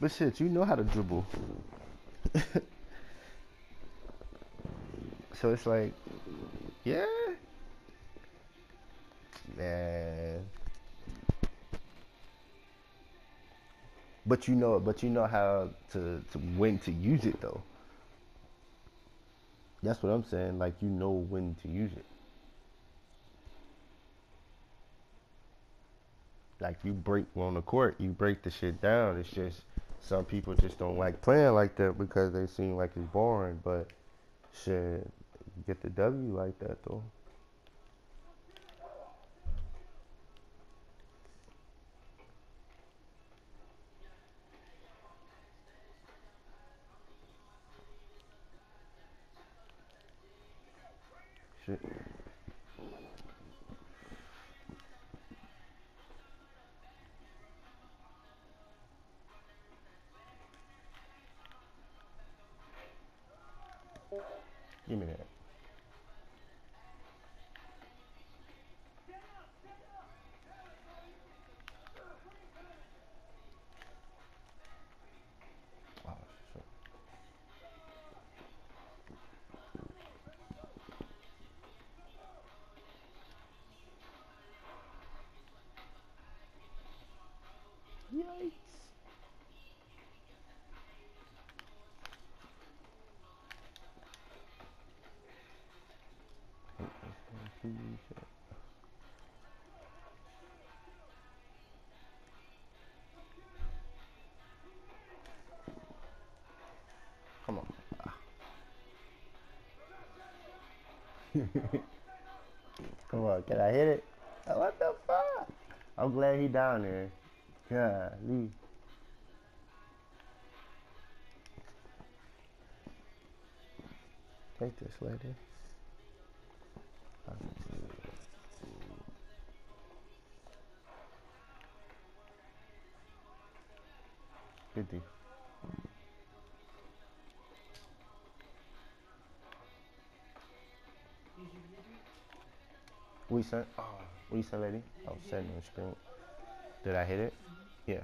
But shit, you know how to dribble. so it's like, yeah, man. But you know, but you know how to to when to use it though. That's what I'm saying. Like you know when to use it. Like you break on the court, you break the shit down. It's just some people just don't like playing like that because they seem like it's boring. But shit, get the W like that though. Give me Come on, can I hit it? What the fuck? I'm glad he down there. Golly. Take this, lady. Good D. We sent. Oh, sent, lady. Oh, I was sending the screen. Did I hit it? Yeah.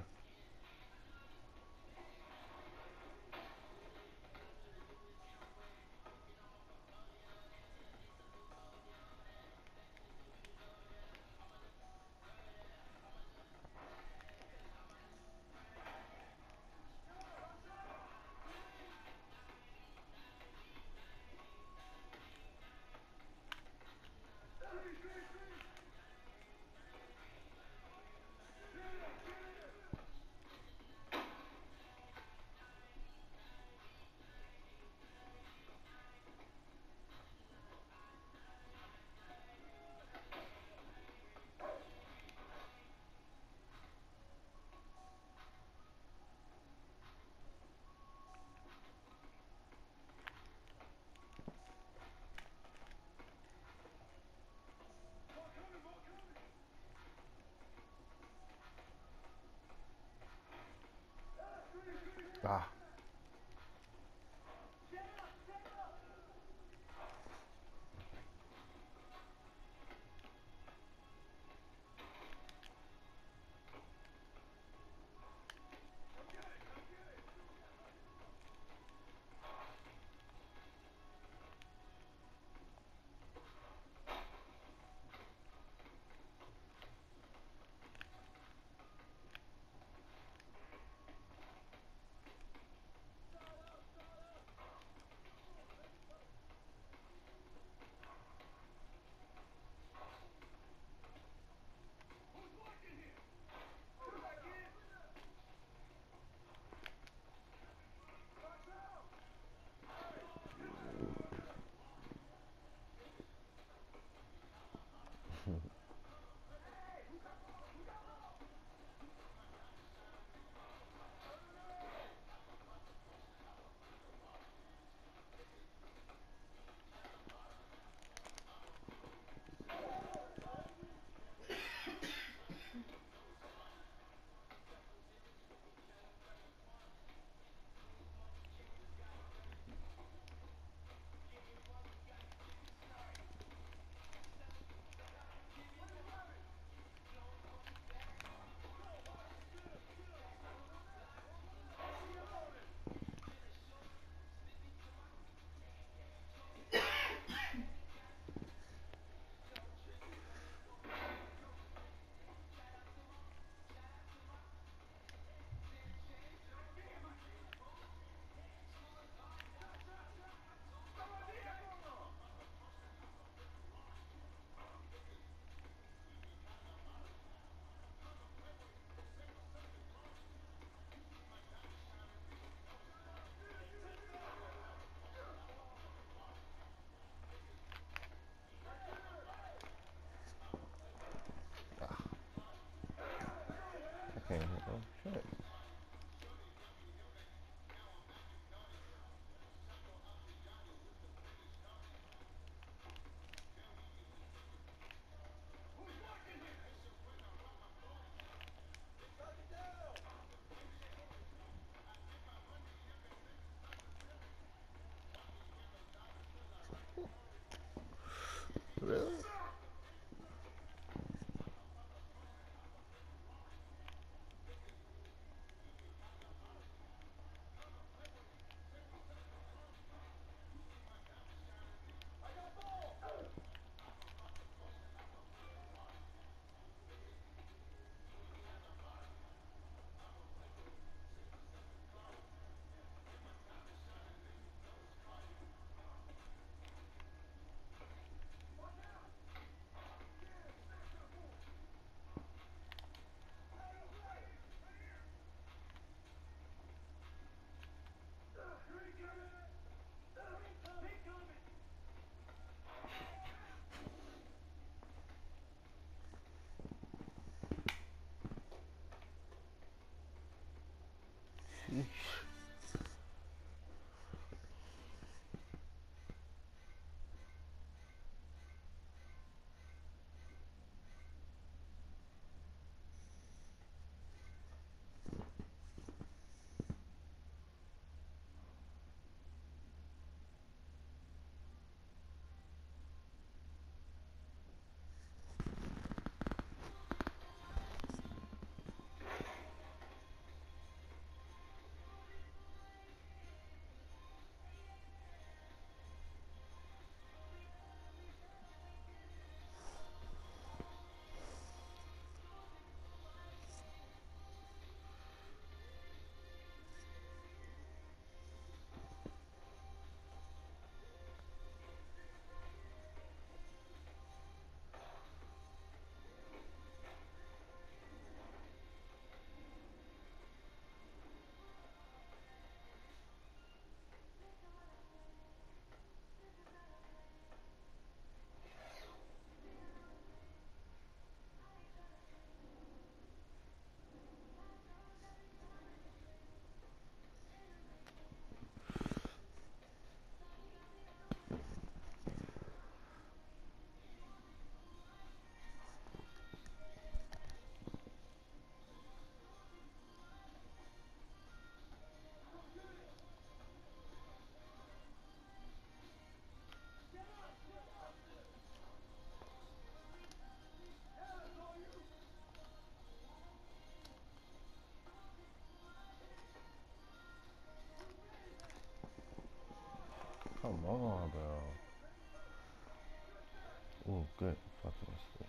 Let's see.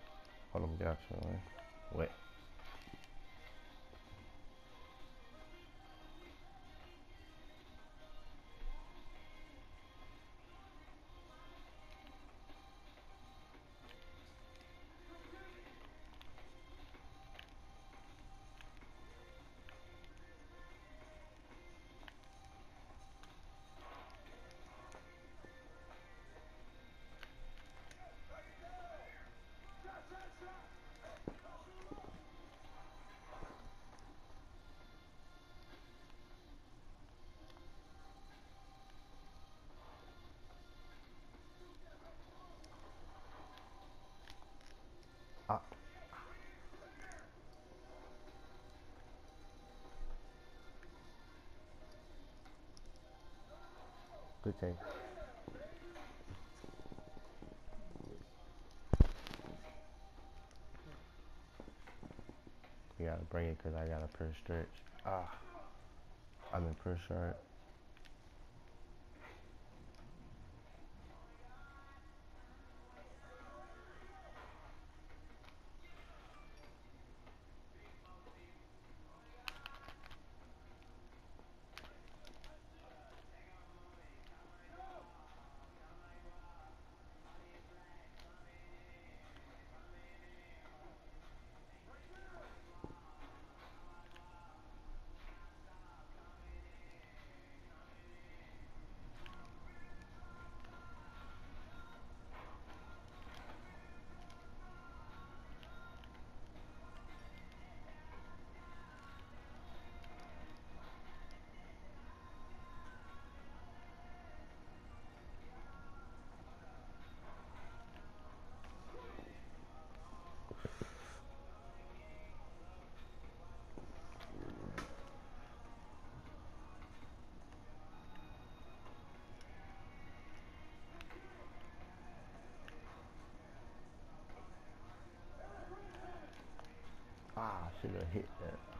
Hold on, got you, man. Wait. Ah, good thing. You gotta bring it because I got a per stretch. Ah, I'm in per short. Should have hit that.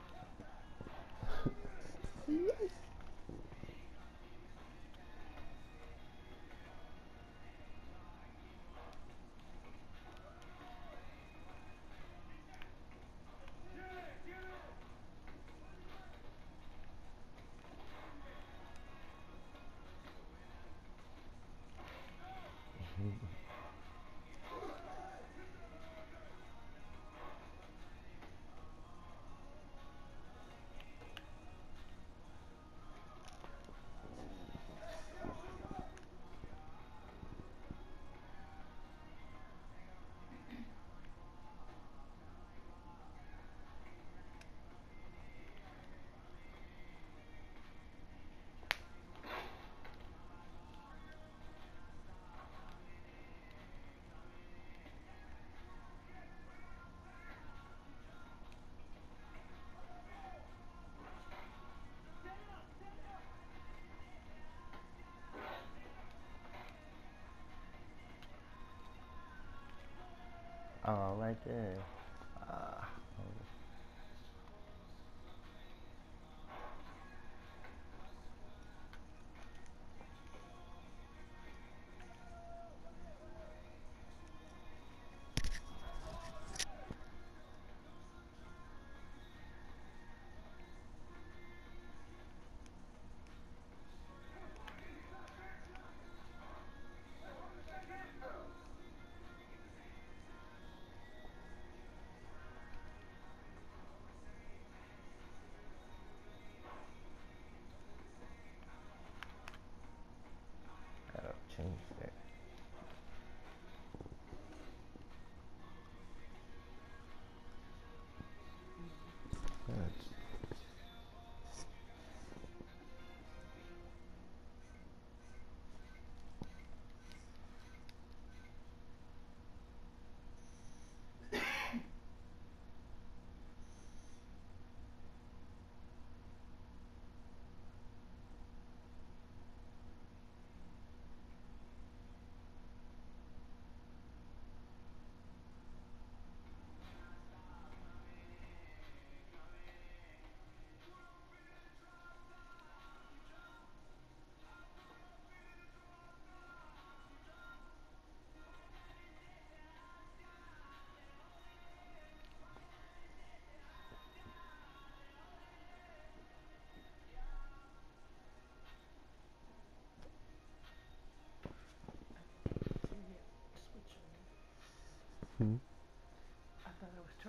Right.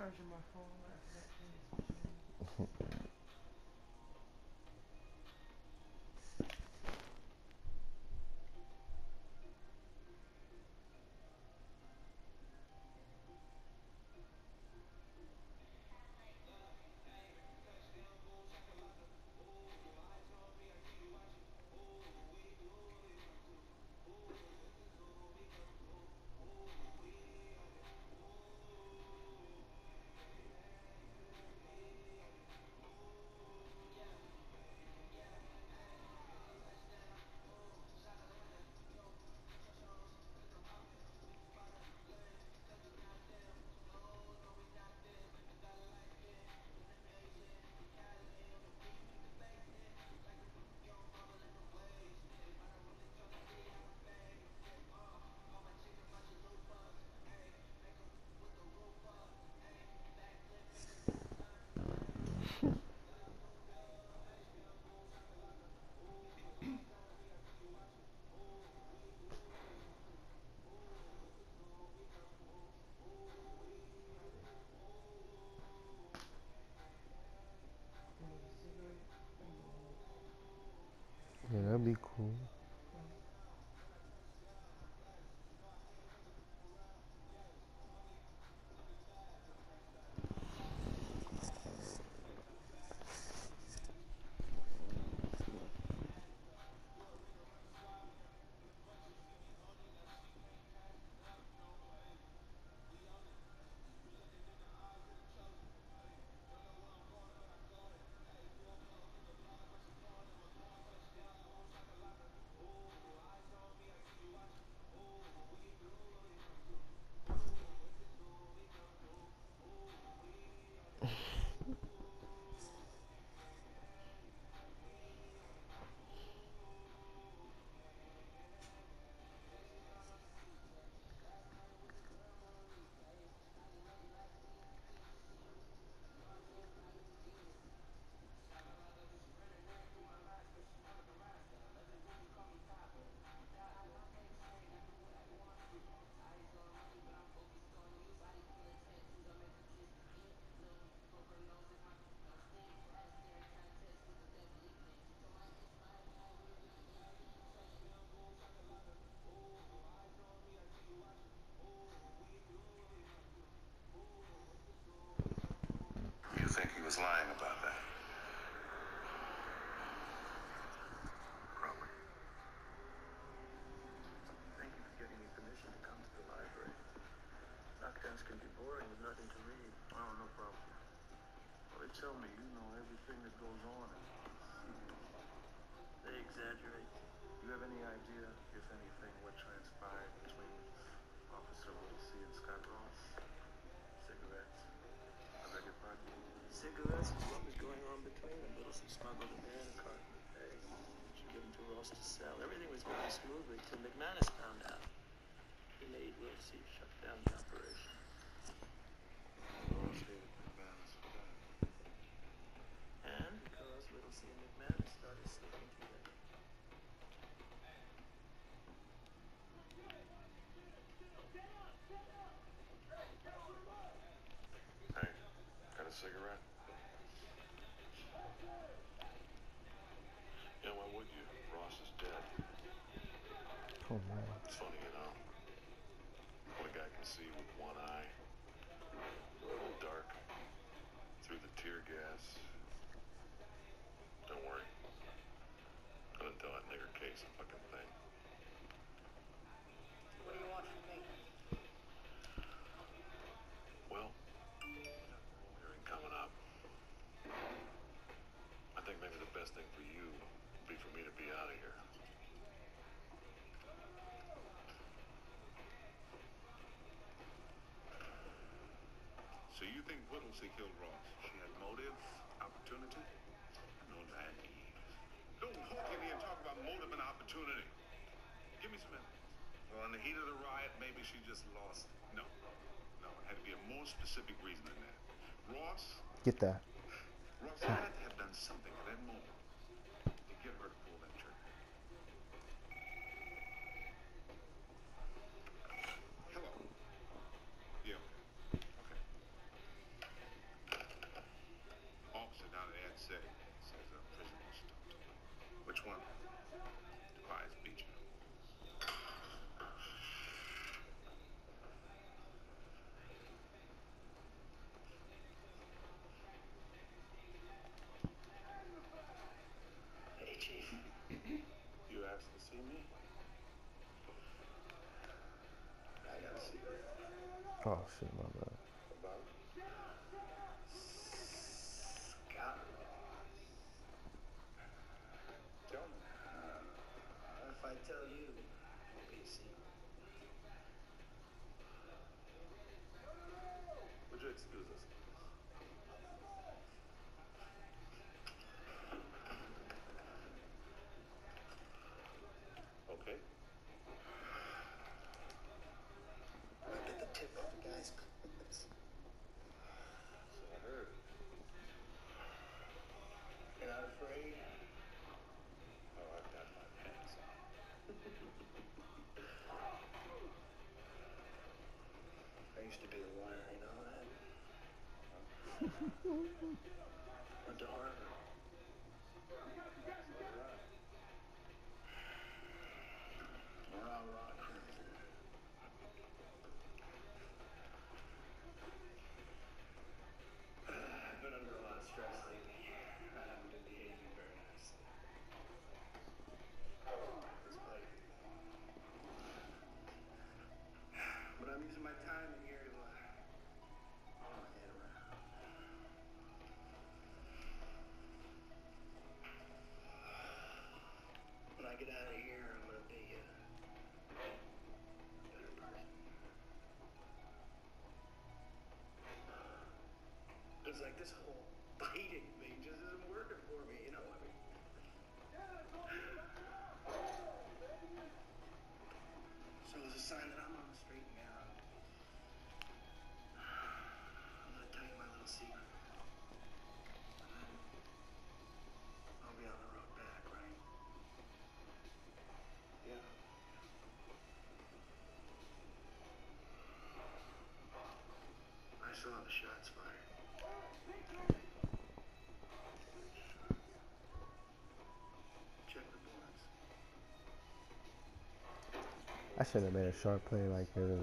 Charging my phone. Yeah, that'd be cool. You think he was lying about that? Probably. Thank you for giving me permission to come to the library. Lockdowns can be boring with nothing to read. Oh, no problem. Well, they tell me you know everything that goes on. They exaggerate. Do you have any idea, if anything, what transpired between Officer Whittlesey and Scott Ross? Cigarettes? I beg your pardon? Cigarettes was what was going on between them. Whittlesey smuggled a man a carton of eggs. She gave them to Ross to sell. Everything was going smoothly till McManus found out. Whittlesey shut down the operation. Ross hated McManus for that. And because Whittlesey and McManus started sleeping together. Hey, got a cigarette? Yeah, why would you? Ross is dead. Oh man. It's funny, you know. What a guy can see with one eye. A little dark. Through the tear gas. Don't worry. Gonna tell that nigger case a fucking thing. She had motive, opportunity? No naive. Don't walk in here and talk about motive and opportunity. Give me some evidence. Well, in the heat of the riot, maybe she just lost. No. No, it had to be a more specific reason than that. Ross, Get that. Ross had to have done something at that moment to get her to pull that trigger. Hello. Yeah. Okay. Which one? Tobias Beecher. Hey, Chief. You asked to see me? I got a secret. Oh shit, my bad. Tell. Uh, if I tell you, it'll be a secret. Would you excuse us? Okay. I get the tip off the guy's clothes. So I heard. You're not afraid? Oh, I've got my pants on. I used to be a lawyer, you know that? Went this whole I should have made a sharp play like a,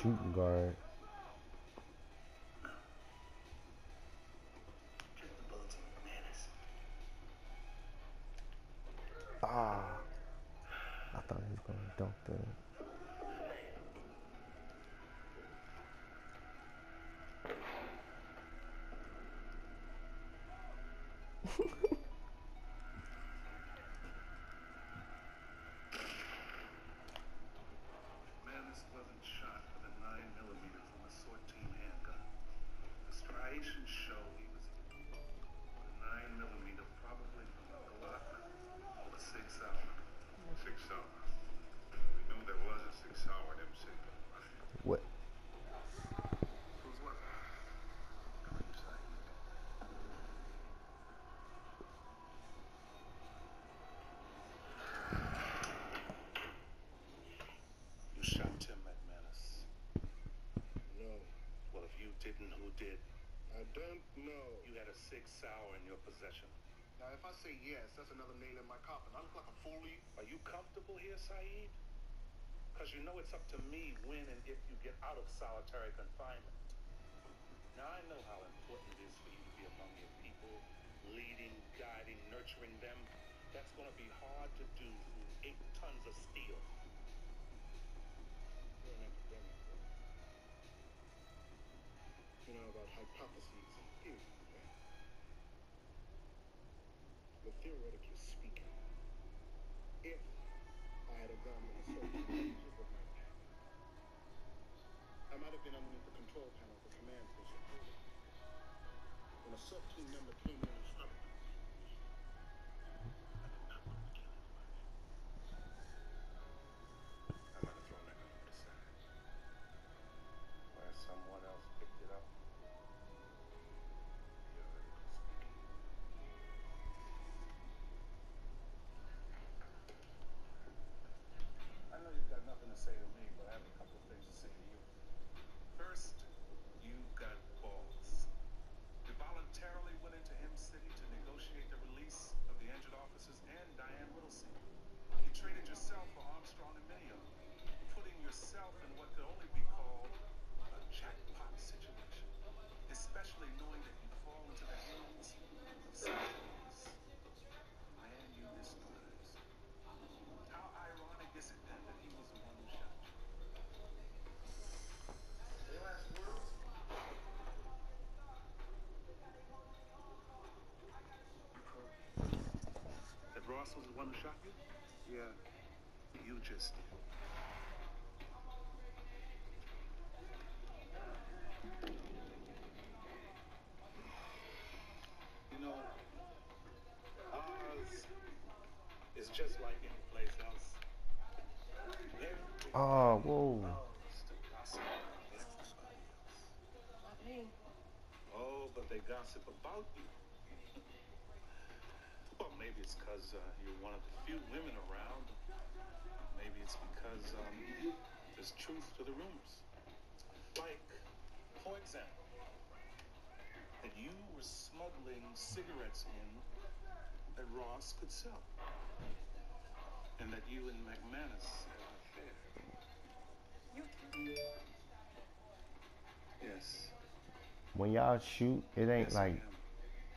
shooting guard. Did? I don't know. You had a six hour in your possession. Now, if I say yes, that's another nail in my coffin. I look like a fool. Are you comfortable here, Saeed? Because you know it's up to me when and if you get out of solitary confinement. Now, I know how important it is for you to be among your people, leading, guiding, nurturing them. That's going to be hard to do through eight tons of steel. You know about hypotheses and theories, right? But theoretically speaking, if I had a gun with a certain relationship with my pack, I might have been underneath the control panel of the command station. When a sub team member came in Ross was one shot you? Yeah, you just did. You know, Oz is just like any place else. Oh, whoa. loves to gossip about everybody else. Not me. Oh, but they gossip about you. Maybe it's because uh, you're one of the few women around. Maybe it's because um, there's truth to the rumors. Like, for example, that you were smuggling cigarettes in that Ross could sell. And that you and McManus had an affair. Yes. When y'all shoot, it ain't yes, like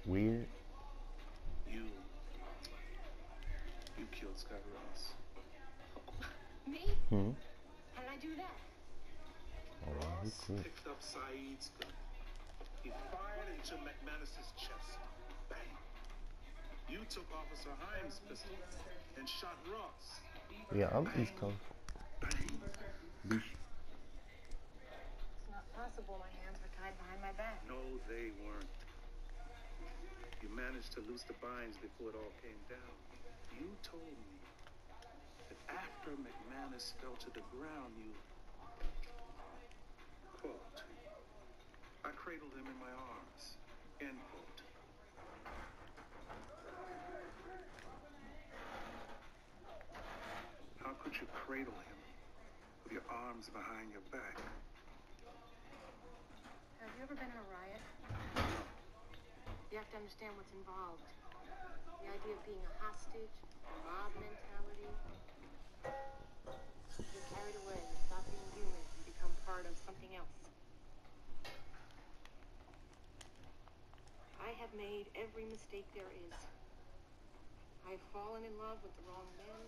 weird. You. You killed Scott Me? Hmm. How did I do that? Oh, Ross cool. picked up Saeed's gun. He fired into McManus's chest. Bang. You took Officer Himes' pistol and shot Ross. Yeah, I'm East Coast. Bang. Beach. It's not possible. My hands were tied behind my back. No, they weren't. You managed to loose the binds before it all came down. You told me that after McManus fell to the ground, you. Quote. I cradled him in my arms. End quote. How could you cradle him with your arms behind your back? Have you ever been in a riot? You have to understand what's involved. The idea of being a hostage, a mob mentality. You get carried away, you stop being human, you become part of something else. I have made every mistake there is. I have fallen in love with the wrong men.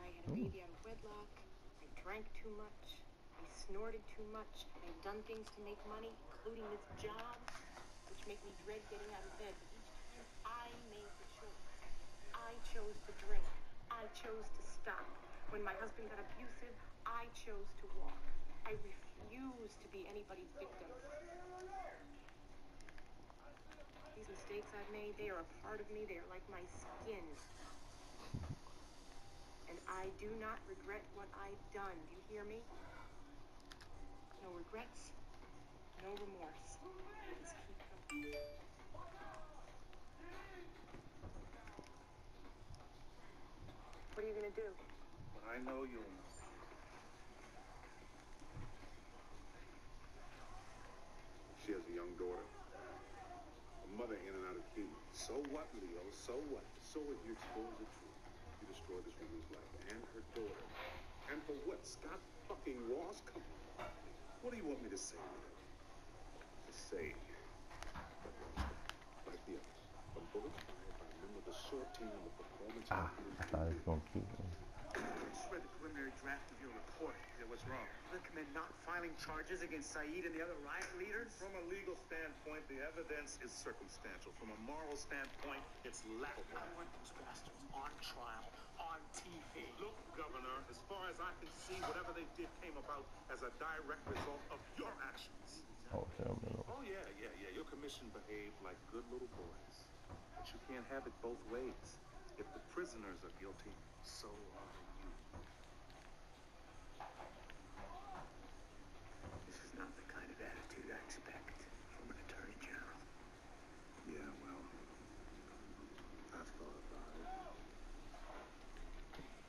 I had a baby out of wedlock. I drank too much. I snorted too much. I've done things to make money, including this job, which make me dread getting out of bed. I made the choice. I chose to drink. I chose to stop. When my husband got abusive, I chose to walk. I refuse to be anybody's victim. These mistakes I've made, they are a part of me. They are like my skin. And I do not regret what I've done. Do you hear me? No regrets, no remorse. Just keep going. What are you gonna do? But I know you'll know. She has a young daughter. A mother in and out of treatment. So what, Leo? So what? So if you expose the truth, you destroy this woman's life and her daughter. And for what? Scott fucking Ross? Come on. What do you want me to say? Leo? To say. Like the others. A bullet Ah, I thought it was gonna keep him. I just read the preliminary draft of your report. Yeah, what's wrong? Recommend not filing charges against Saeed and the other riot leaders? From a legal standpoint, the evidence is circumstantial. From a moral standpoint, it's laughable. I want those bastards on trial, on TV. Look, Governor, as far as I can see, whatever they did came about as a direct result of your actions. Oh, hell no. Oh, yeah, yeah, yeah. Your commission behaved like good little boys. But you can't have it both ways. If the prisoners are guilty, so are you. This is not the kind of attitude I expect from an attorney general. Yeah, well, I've thought about it.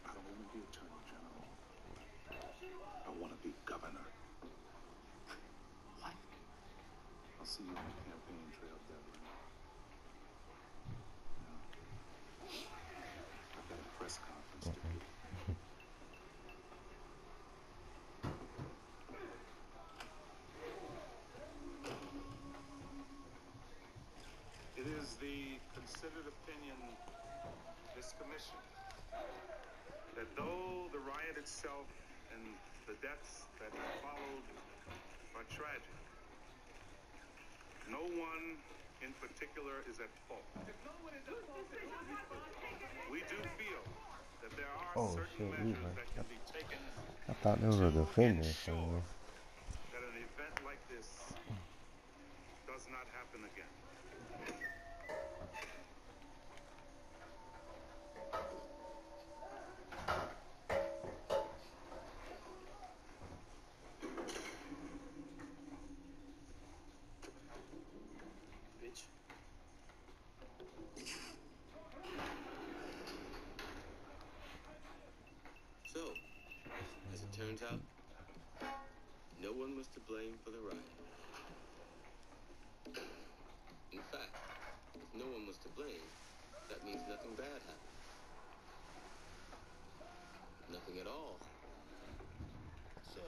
I don't want to be attorney general. I want to be governor. What? I'll see you on the campaign trail, Devlin. I've got a press conference to do. It is the considered opinion of this commission that though the riot itself and the deaths that followed are tragic, no one in particular is at fault. We do feel that there are Oh, certain shit, measures that can be taken I thought they were the So. Turns out, no one was to blame for the riot. In fact, if no one was to blame, that means nothing bad happened. Nothing at all. So,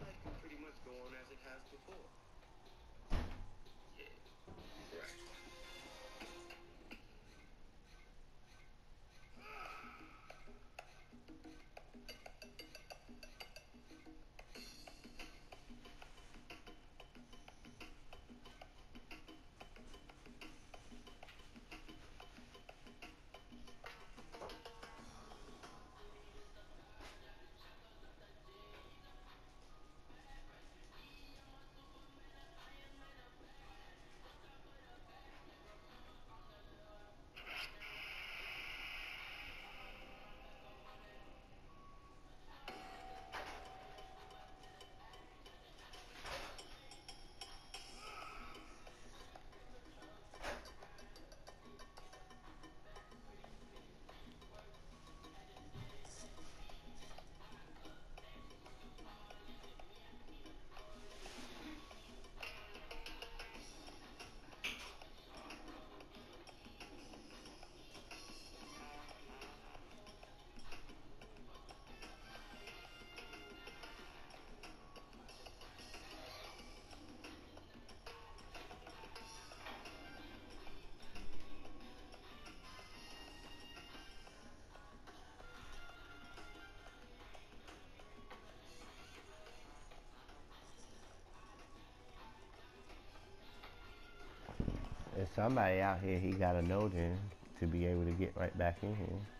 life can pretty much go on as it has before. Somebody out here, he gotta know then to be able to get right back in here.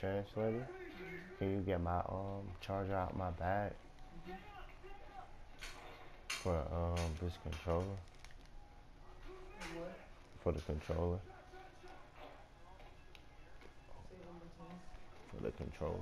Chance, lady, can you get my um charger out my bag for um this controller? For the controller. For the controller.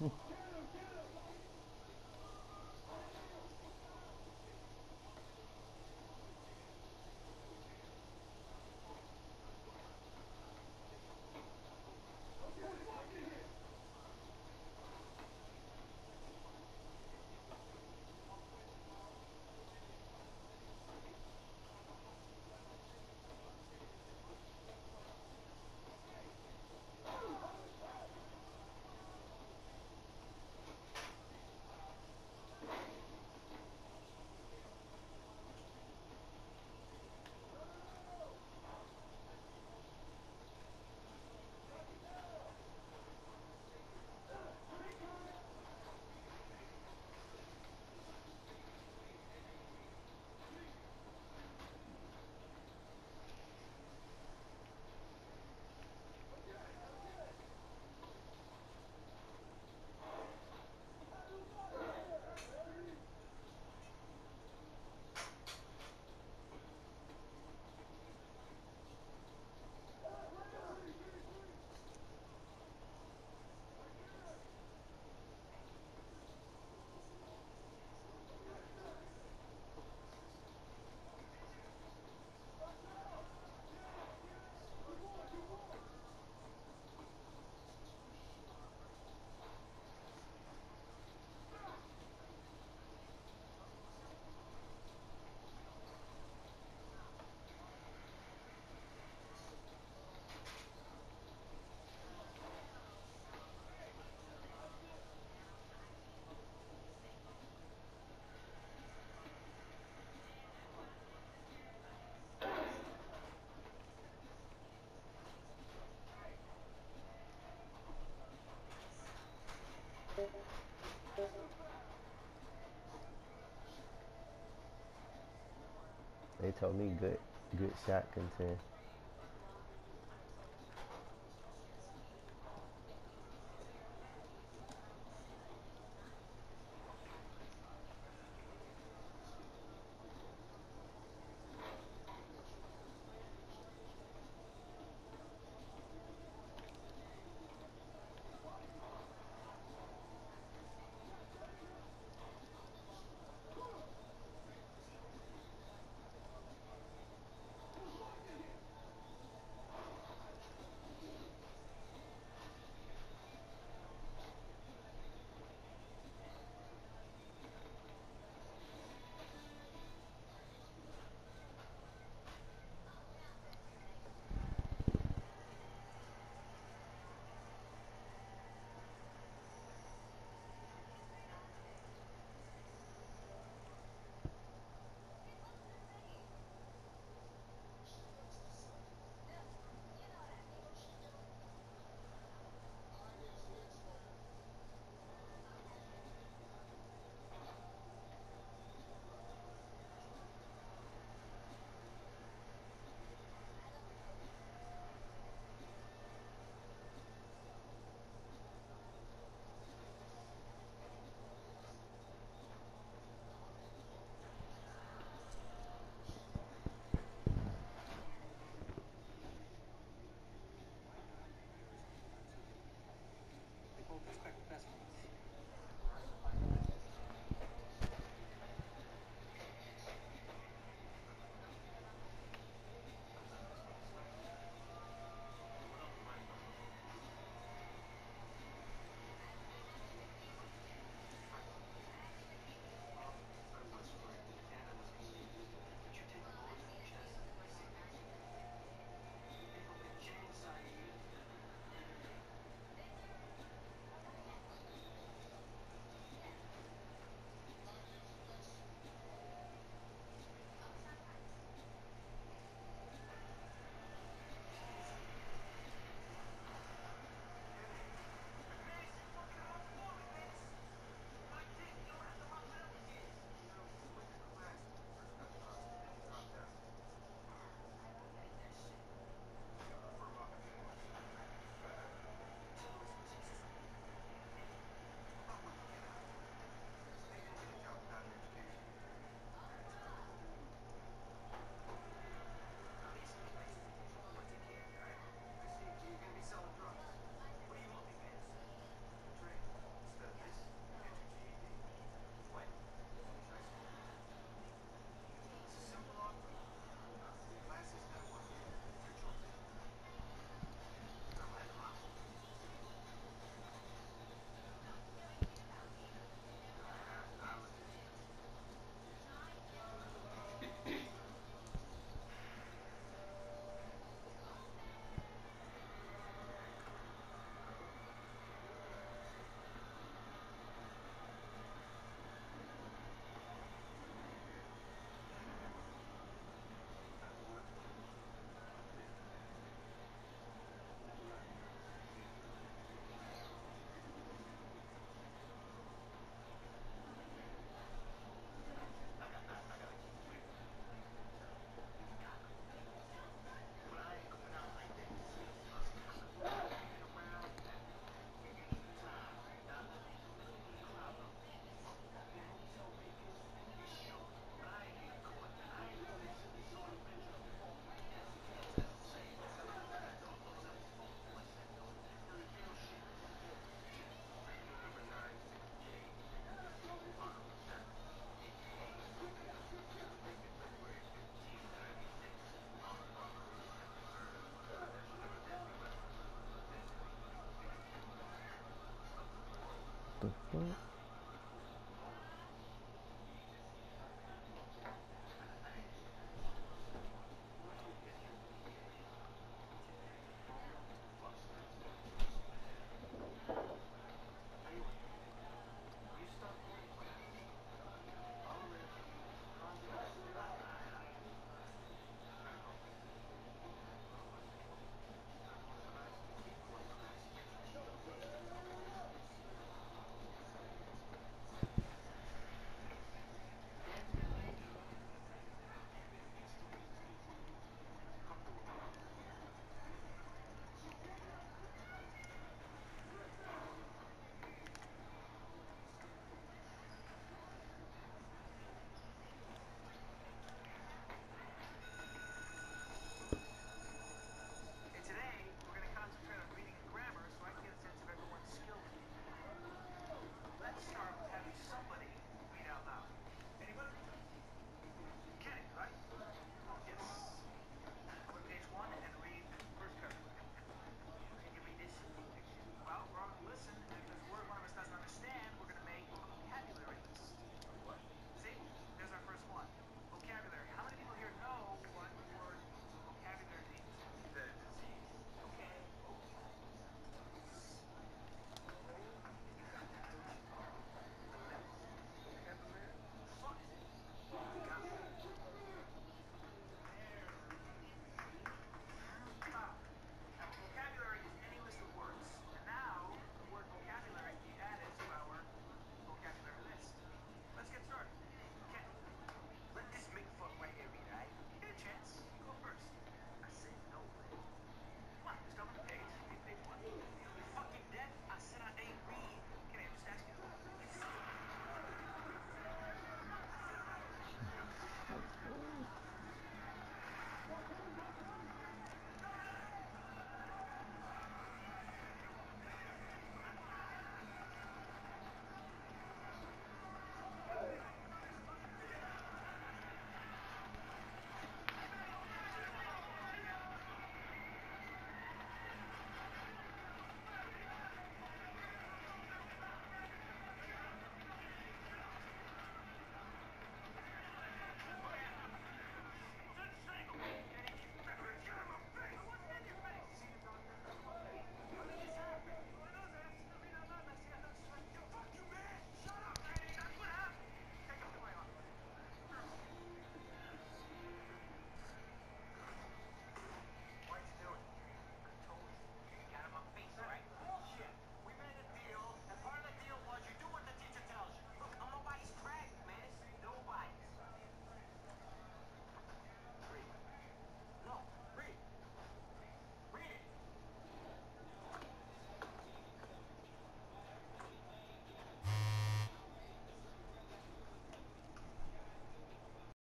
They told me good good shot content. The fuck?